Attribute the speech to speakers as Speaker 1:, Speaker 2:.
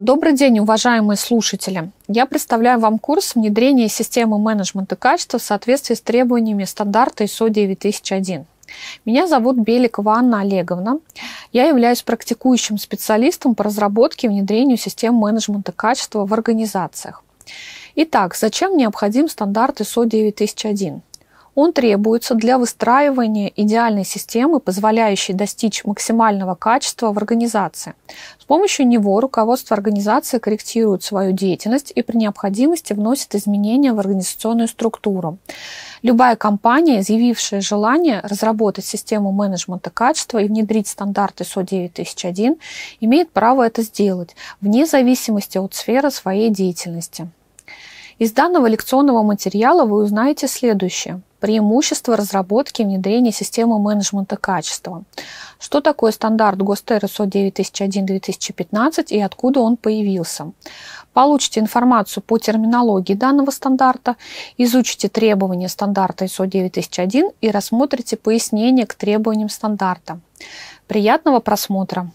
Speaker 1: Добрый день, уважаемые слушатели! Я представляю вам курс внедрения системы менеджмента качества в соответствии с требованиями стандарта ISO 9001. Меня зовут Беликова Анна Олеговна. Я являюсь практикующим специалистом по разработке и внедрению систем менеджмента качества в организациях. Итак, зачем необходим стандарт ISO 9001? Он требуется для выстраивания идеальной системы, позволяющей достичь максимального качества в организации. С помощью него руководство организации корректирует свою деятельность и при необходимости вносит изменения в организационную структуру. Любая компания, изъявившая желание разработать систему менеджмента качества и внедрить стандарты ISO 9001, имеет право это сделать, вне зависимости от сферы своей деятельности. Из данного лекционного материала вы узнаете следующее – преимущества разработки и внедрения системы менеджмента качества. Что такое стандарт ГОСТ РСО 9001-2015 и откуда он появился? Получите информацию по терминологии данного стандарта, изучите требования стандарта ISO 9001 и рассмотрите пояснения к требованиям стандарта. Приятного просмотра!